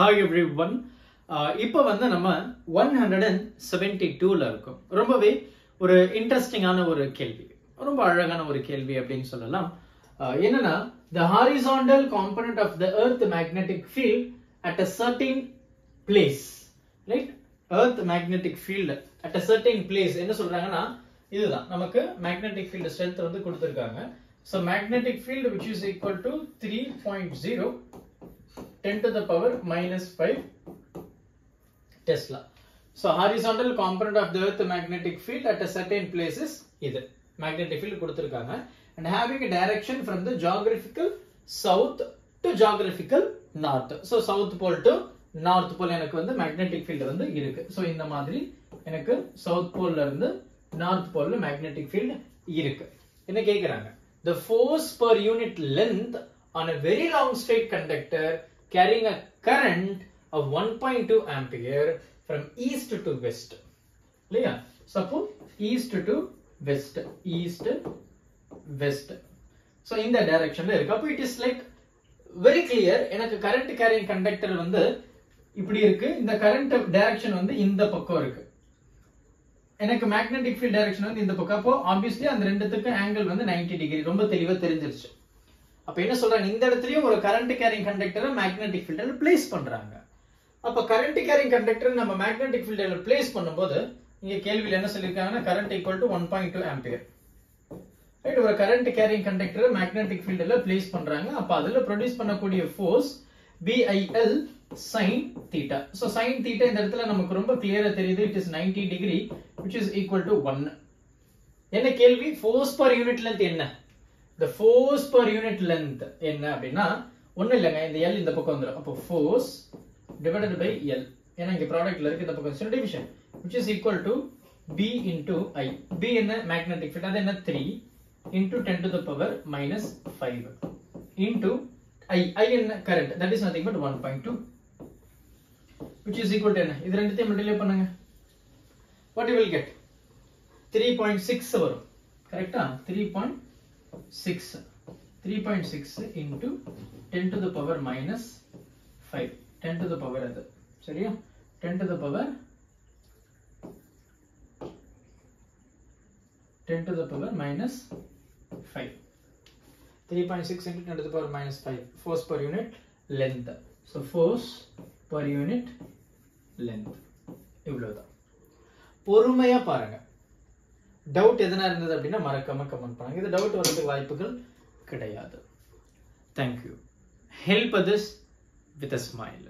Hi every one இப்போ வந்து நம்ம ஒன் ஹண்ட்ரட் அண்ட் செவன்டி டூவில் இருக்கோம் ரொம்பவே ஒரு இன்ட்ரெஸ்டிங்கான ஒரு கேள்வி ரொம்ப அழகான ஒரு கேள்வி அப்படின்னு சொல்லலாம் என்னன்னா the horizontal component of the earth magnetic field at a certain place right earth magnetic field at a certain place என்ன சொல்றாங்கன்னா இதுதான் நமக்கு மேக்னெட்டிக் ஃபீல்டு ஸ்ட்ரென்த் வந்து கொடுத்துருக்காங்க so magnetic field which is equal to three point zero 10 to the power minus 5 Tesla. So horizontal component of the earth magnetic field at a certain place is either magnetic field கொடுத்திருக்காங்க and having a direction from the geographical south to geographical north. So south pole to north pole எனக்கு வந்து magnetic field வந்து இருக்கு. So இந்த மாதிரி எனக்கு south pole ல இருந்து north pole magnetic field இருக்கு. என்ன கேக்குறாங்க? The force per unit length on a very long straight conductor carrying a current of 1.2 ampere from east to west. இல்லையா? Suppose east to west. East west so இந்த டைரக்ஷன்ல இருக்கு. அப்போ it is like very clear எனக்கு current carrying conductor வந்து இப்படி இருக்கு. இந்த கரண்ட் டைரக்ஷன் வந்து இந்த பக்கம் இருக்கு. எனக்கு மேக்னெட்டிக் ஃபீல்ட் டைரக்ஷன் வந்து இந்த பக்கம். அப்போ ஆப்வியஸ்லி அந்த ரெண்டுத்துக்கும் ஆங்கிள் வந்து 90 டிகிரி ரொம்ப தெளிவாக தெரிஞ்சிருச்சு. அப்ப என்ன சொல்றாங்க? இந்த இடத்துலயும் ஒரு கரண்ட் கேரிங் கண்டக்டரை மேக்னெட்டிக் ஃபீல்டில் பிளேஸ் பண்றாங்க. அப்ப கரண்ட் கேரிங் கண்டக்டர் நம்ம மேக்னெட்டிக் ஃபீல்டில் பிளேஸ் பண்ணும்போது இங்க கேள்வியில் என்ன சொல்லியிருக்காங்கன்னா current equal to one point two ampere right ஒரு கரண்ட் கேரிங் கண்டக்டர் மேக்னெட்டிக் ஃபீல்டில் பிளேஸ் பண்றாங்க. அப்ப அதுல ப்ரொடியூஸ் பண்ணக்கூடிய force BIL sine theta so sine theta இந்த இடத்துல நமக்கு ரொம்ப கிளியரா தெரியுது. It is 90 degree which is equal to one என்ன கேள்வி? ஃபோர்ஸ் பர் யூனிட் லென்த் என்ன? The force per unit length என்ன அப்படின்னா ஒண்ணு இல்லைங்க இந்த L இந்த பக்கம் வந்துரும். அப்போ ஃபோர்ஸ் divided by L. ஏன்னா இங்க ப்ராடக்ட்ல இருக்கு இந்த பக்கம். Division which is equal to B into I. B என்ன? மேக்னெட்டிக் ஃபீல்ட் அது என்ன? 3 into 10 to the power minus 5 into I. I என்ன? Current. That is nothing but 1.2 which is equal to என்ன? இது ரெண்டுத்தையும் மல்டிப்ளை பண்ணுங்க. What you will get? 3.6 வரும். கரெக்டா 3.6 3.6 into 10 to the power minus 5 10 to the power அது சரியா 10 to the power 10 to the power minus 5 3.6 into 10 to the power minus 5 force per unit length so force per unit length இவ்வளவுதான் பொறுமையா பாருங்க doubt எதனா இருந்தது அப்படின்னா மறக்காம கமெண்ட் பண்ணுங்க. இது டவுட் வர்றதுக்கு வாய்ப்புகள் கிடையாது. Thank you help others with a smile